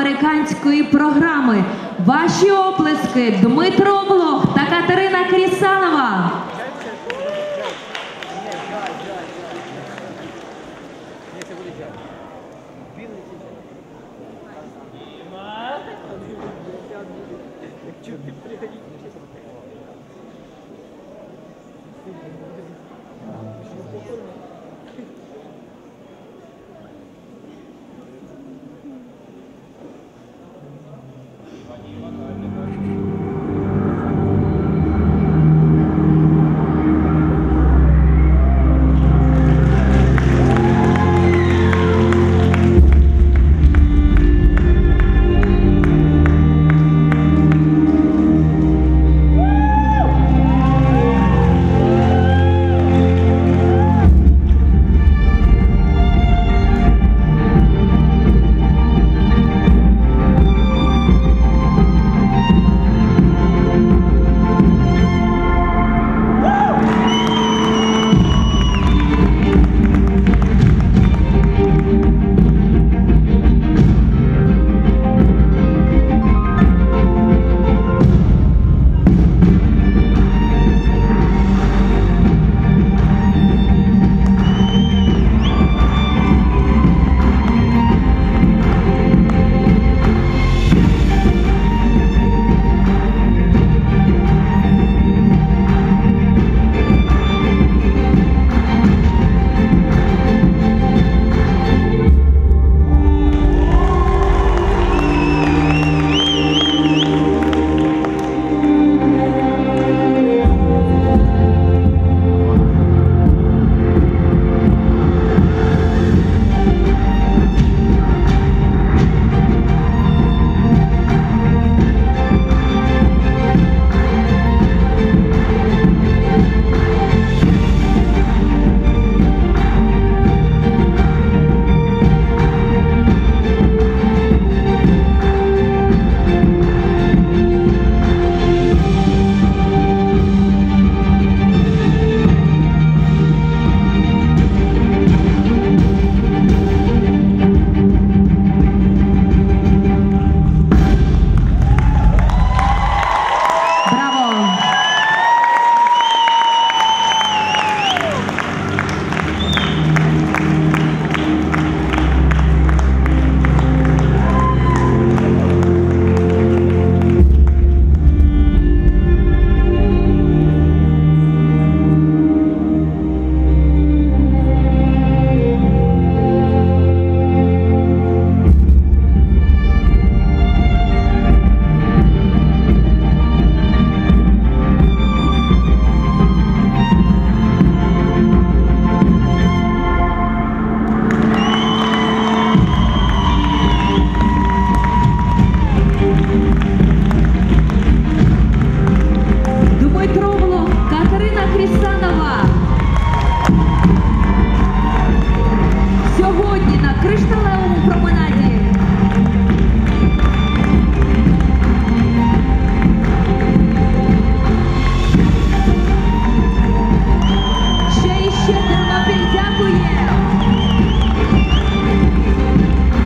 американської програми. Ваші оплески Дмитро Блох та Катерина Кріс